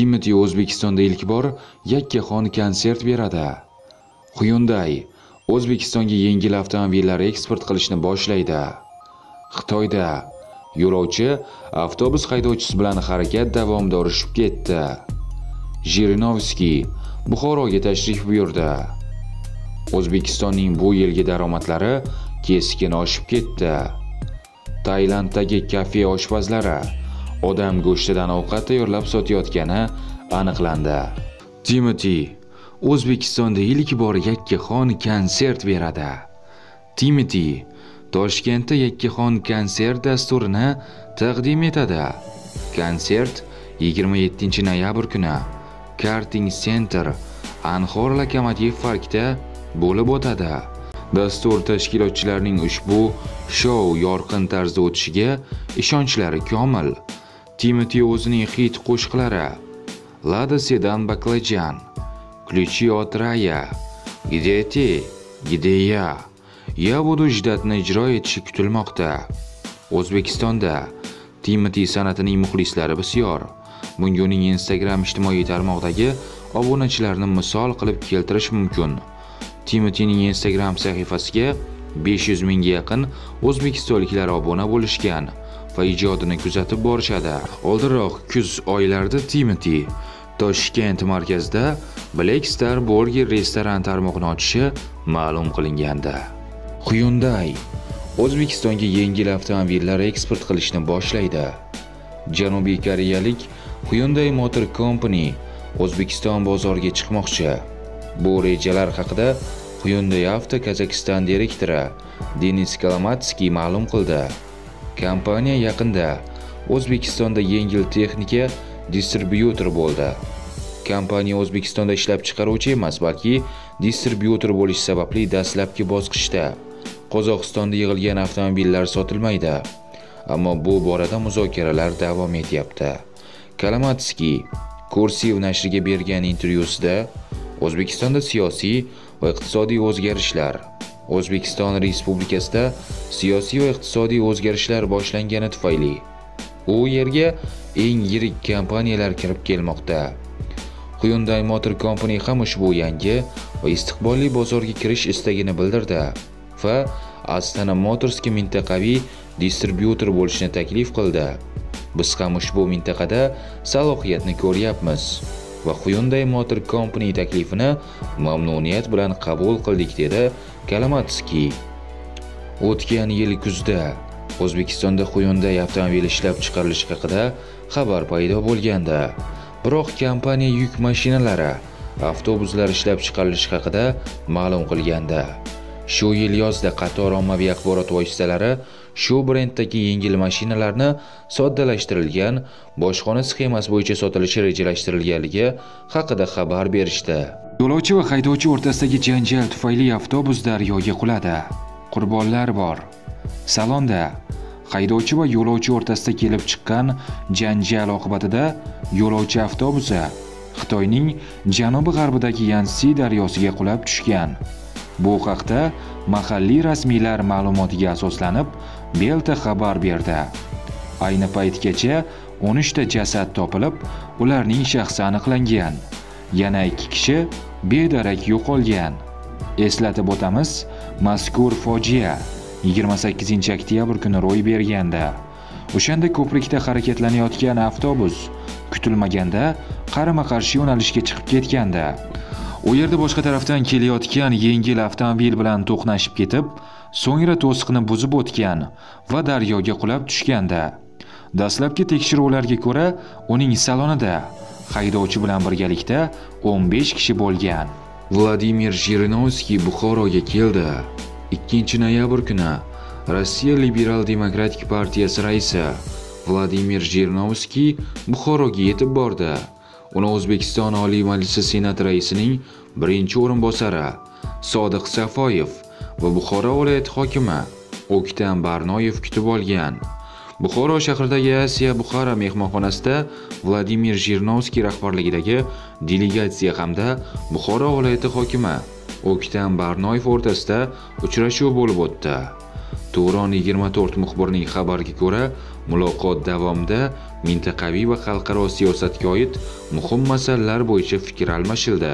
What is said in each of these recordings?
Timothy O'zbekistonda ilk bor yakkaxon konsert beradi. Hyundai O'zbekistonga yengil avtomobillar eksport qilishni boshlaydi. Xitoyda yo'lovchi avtobus haydovchisi bilan harakat davomida urishib ketdi. Jirinovskiy Buxoroga tashrif buyurdi. O'zbekistonning bu yilgi daromadlari keskin oshib ketdi. Tailanddagi kafe oshpazlari odam go'shtidan ovqat tayyorlab sotayotgani aniqlandi. Timoti O'zbekistonda ilk bor yakkaxon konsert beradi. Timoti Toshkentda yakkaxon konsert dasturini taqdim etadi. Konsert 27 noyabr kuni Karting Center anhor Lokomotiv parkda bo'lib o'tadi. Dastur tashkilotchilarining ushbu shou yorqin tarzda o'tishiga ishonchlari komil. Timothy o'zining hit qo'shiqlari Lada Sedan Baklajan, Ключи от рая, Где ты, где я, Я буду jdatni ijro etishi kutilmoqda. O'zbekistonda Timothy san'atining muxlislari bisyor. Bunga uning Instagram ijtimoiy tarmoqdagi obunachilarini misol qilib keltirish mumkin. Timothyning Instagram sahifasiga 500 mingga yaqin o'zbekistonliklar obuna bo'lishgan. Va ijodini kuzatib borishadi. Oldinroq kuz oylarida Timoti Toshkent markazida Black Star Burger restoran tarmog'ini ochishi ma'lum qilingandi. Hyundai O'zbekistonga yengil avtomobillar eksport qilishni boshlaydi. Janubiy koreyalik Hyundai Motor Company O'zbekiston bozoriga chiqmoqchi. Bu rejalar haqida Hyundai Avto Qozog'iston direktori Denis Kalamatskiy ma'lum qildi. Kompaniya yaqinda O'zbekistonda yengil texnika distribyutor bo'ldi. Kompaniya O'zbekistonda ishlab chiqaruvchi emas, balki distribyutor bo'lish sababli dastlabki bosqichda Qozog'istonda yig'ilgan avtomobillar sotilmaydi. Ammo bu borada muzokaralar davom etyapti. Kalamatskiy Kursiv nashriga bergan intervyusida O'zbekistonda siyosiy va iqtisodiy o'zgarishlar O'zbekiston Respublikasida siyosiy va iqtisodiy o'zgarishlar boshlangani tufayli u yerga eng yirik kompaniyalar kirib kelmoqda. Hyundai Motor Company ham ushbu yangi va istiqbolli bozorga kirish istagini bildirdi va Astana Motorsga mintaqaviy distribyutor bo'lishni taklif qildi. Biz ham ushbu mintaqada salohiyatni ko'ryapmiz va Hyundai Motor Company taklifini mamnuniyat bilan qabul qildik dedi Kalamatskiy. O'tgan yil kuzda O'zbekistonda Hyundai avtomobili ishlab chiqarilishi haqida xabar paydo bo'lganda, biroq kompaniya yuk mashinalari, avtobuslar ishlab chiqarilishi haqida ma'lum qilgandi. Shu yil yozda qator ommaviy axborot vositalari shu brenddagi yengil mashinalarni soddalashtirilgan bojxona sxemasi bo'yicha sotilishi rejalashtirilganligi haqida xabar berishdi. Yo'lovchi va haydovchi o'rtasidagi janjal tufayli avtobus daryoga quladi. Qurbonlar bor. Salonda haydovchi va yo'lovchi o'rtasida kelib chiqqan janjal oqibatida yo'lovchi avtobusi Xitoyning janubi-g'arbidagi Yansi daryosiga qulab tushgan. Bu haqda mahalliy rasmiylar ma'lumotiga asoslanib Belta xabar berdi. Ayni paytgacha 13 ta jasad topilib, ularning shaxsi aniqlangan. Yana 2 kishi bedarak yo'qolgan. Eslatib o'tamiz, mazkur fojia 28 oktyabr kuni ro'y berganda. O'shanda ko'prikda harakatlanayotgan avtobus kutilmaganda qarama-qarshi yo'nalishga chiqib ketganda. U yerda boshqa tarafdan kelayotgan yengil avtomobil bilan to'qnashib ketib, so'ngra to'siqni buzib o'tgan va daryoga qulab tushganda. Dastlabki tekshiruvlarga ko'ra, uning salonida haydovchi bilan birgalikda 15 kishi bo'lgan. Vladimir Jirinovskiy Buxoroga keldi. 2 noyabr kuni Rossiya Liberal Demokratik partiyasi raisi Vladimir Jirinovskiy Buxoroga yetib bordi. Uni O'zbekiston Oliy Majlisi Senat raisining birinchi o'rinbosari Sodiq Safoyev va Buxoro viloyati hokimi O'ktam Barnoyev kutib olgan. Buxoro shahridagi Asiya Buxara mehmonxonasida Vladimir Jirinovskiy rahbarligidagi delegatsiya hamda Buxoro viloyati hokimi O'ktam Barnoyev o'rtasida uchrashuv bo'lib o'tdi. Turon 24 muxbirining xabariga ko'ra, muloqot davomida mintaqaviy va xalqaro siyosatga oid muhim masalalar bo'yicha fikr almashildi.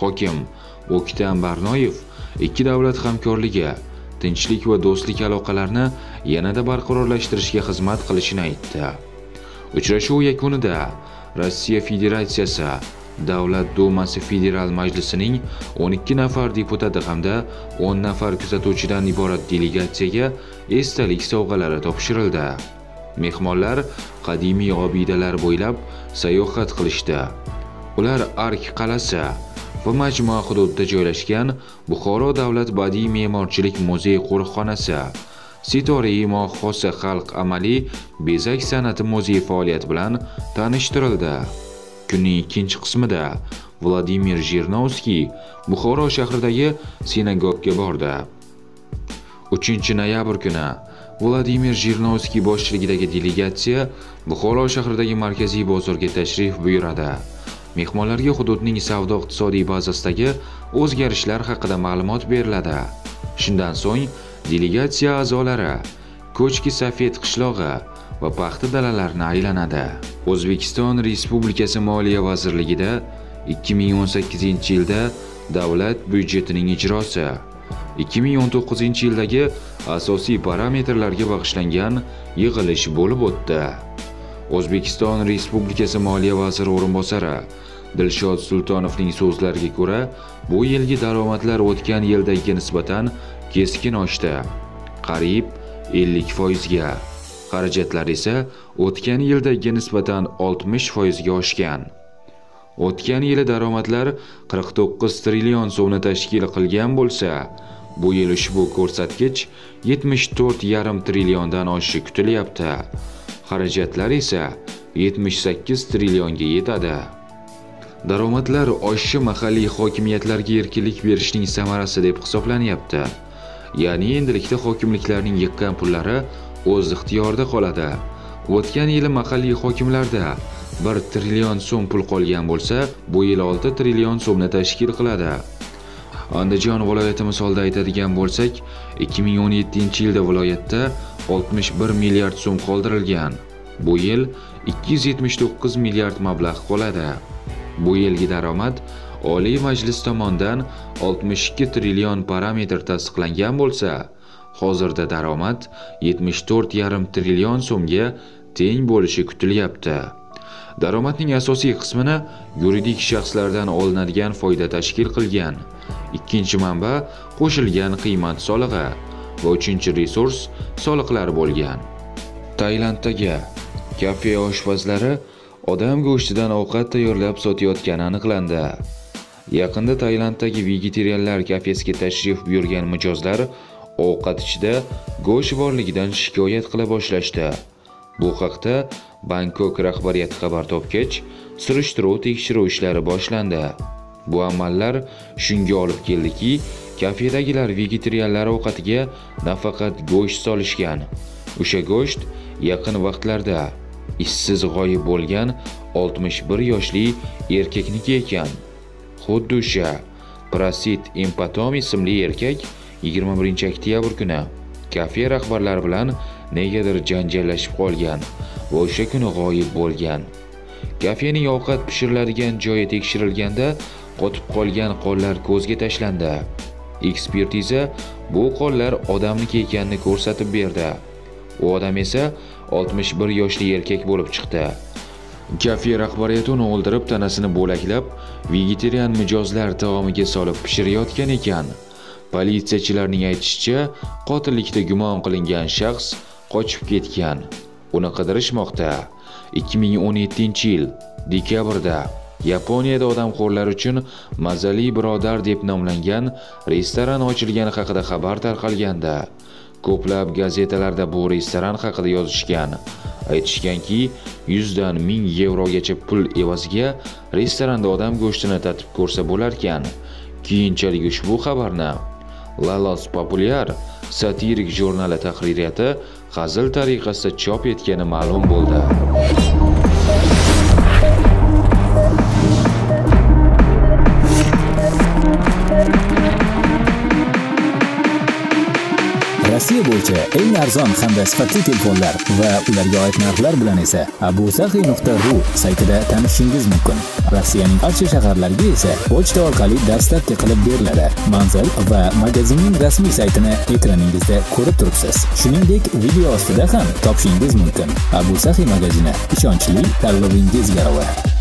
Hokim O'ktam Barnoyev ikki davlat hamkorligi, tinchlik va do'stlik aloqalarini yanada barqarorlashtirishga xizmat qilishini aytdi. Uchrashuv yakunida Rossiya Federatsiyasi Davlat Dumasi Federal Majlisining 12 nafar deputati hamda 10 nafar kuzatuvchidan iborat delegatsiyaga esdalik sovg'alari topshirildi. Mehmonlar qadimiy obidalar bo'ylab sayohat qilishdi. Ular Ark qal'asi va majmua hududida joylashgan Buxoro davlat badiiy me'morchilik muzey qo'riqxonasi Sitora imo xalq amaliy bezak san'ati muzeyi faoliyati bilan tanishtirildi. Kunning ikkinchi qismida Vladimir Jirnovskiy Buxoro shahridagi sinagogga bordi. 3-noyabr kuni Vladimir Jirnovskiy boshchiligidagi delegatsiya Buxoro shahridagi markaziy bozorga tashrif buyuradi. Mehmonlarga hududning savdo-iqtisodiy bazasidagi o'zgarishlar haqida ma'lumot beriladi. Shundan so'ng delegatsiya a'zolari Ko'chki Safet qishlog'i va paxta dalalarini aylanadi. O'zbekiston Respublikasi Moliya vazirligida 2018-yilda davlat byudjetining ijrosi 2019-yildagi asosiy parametrlarga bag'ishlangan yig'ilish bo'lib o'tdi. O'zbekiston Respublikasi Moliya vaziri o'rinbosari Dilshod Sultonovning so'zlariga ko'ra, bu yilgi daromadlar o'tgan yildagiga nisbatan keskin oshdi. Qariyb 50 ga. Xarajatlar esa o'tgan yildagiga nisbatan 60 ga oshgan. O'tgan yili daromadlar 49 trillion so'mni tashkil qilgan bo'lsa, bu yil ushbu ko'rsatkich 74,5 trilliondan oshishi kutilyapti. Xarajatlar esa 78 trillionga yetadi. Daromadlar oshishi mahalliy hokimiyatlarga erkinlik berishning samarasi deb hisoblanyapti. Ya'ni endilikda hokimliklarning yiqqan pullari o'z ixtiyorida qoladi. O'tgan yili mahalliy hokimlarda 1 trillion so'm pul qolgan bo'lsa, bu yil 6 trillion so'mni tashkil qiladi. Andijon viloyati misolida aytadigan bo'lsak, 2017-yilda viloyatda 61 milliard so'm qoldirilgan. Bu yil 279 milliard mablag' qoladi. Bu yilgi daromad Oliy Majlis tomonidan 62 trillion parametr tasdiqlangan bo'lsa, hozirda daromad 74,5 trillion so'mga teng bo'lishi kutilyapti. Daromadning asosiy qismini yuridik shaxslardan olinadigan foyda tashkil qilgan. Ikkinchi manba qo'shilgan qiymat solig'i va uchinchi resurs soliqlar bo'lgan. Tailanddagi kafe oshpazlari odam go'shtidan ovqat tayyorlab sotayotgani aniqlandi. Yaqinda Tailanddagi vegetarianlar kafesiga tashrif buyurgan mijozlar ovqat ichida go'sht borligidan shikoyat qila boshlashdi. Bu haqda Bangkok rahbariyati xabar topgach, surishtiruv tekshiruv ishlari boshlandi. Bu amallar shunga olib keldiki, kafedagilar vegetarianlar ovqatiga nafaqat go'sht solishgan. O'sha go'sht yaqin vaqtlarda ishsiz g'oyib bo'lgan 61 yoshli erkakniki ekan. Xuddi o'sha Prasit Impatom ismli erkak 21 oktyabr kuni kafe rahbarlari bilan negadir janjallashib qolgan va o'sha kuni g'oyib bo'lgan. Kafening ovqat pishiriladigan joyi tekshirilganda qotib qolgan qonlar ko'zga tashlandi. Ekspertiza bu qonlar odamniki ekanini ko'rsatib berdi. U odam esa 61 yoshli erkak bo'lib chiqdi. Kafe rahbariyati uni o'ldirib, tanasini bo'laklab, vegetarian mijozlar taomiga solib pishirayotgan ekan. Politsiyachilarning aytishicha, qotillikda gumon qilingan shaxs qochib ketgan. Uni qidirishmoqda. 2017-yil dekabrda Yaponiyada odamxo'rlar uchun mazali birodar deb nomlangan restoran ochilgani haqida xabar tarqalganda, ko'plab gazetalarda bu restoran haqida yozishgan. Aytishganki, 100 dan 1000 yevrogacha pul evaziga restoranda odam go'shtini tatib ko'rsa bo'larkan. Keyinchalik ushbu xabarni Lalos Populyar satirik jurnali tahririyati hazil tariqasida chop etgani ma'lum bo'ldi. Rossiya bo'yicha eng arzon hamda sifatli telefonlar va ularga oid narxlar bilan esa abusahi.ru saytida tanishishingiz mumkin. Rossiyaning barcha shaharlariga esa pochta orqali dastlabki qilib beriladi. Manzil va magazinning rasmiy saytini ekraningizda ko'rib turibsiz. Shuningdek, video ostida ham topishingiz mumkin. Abu Sahi magazini ishonchli tanlovingiz garovi.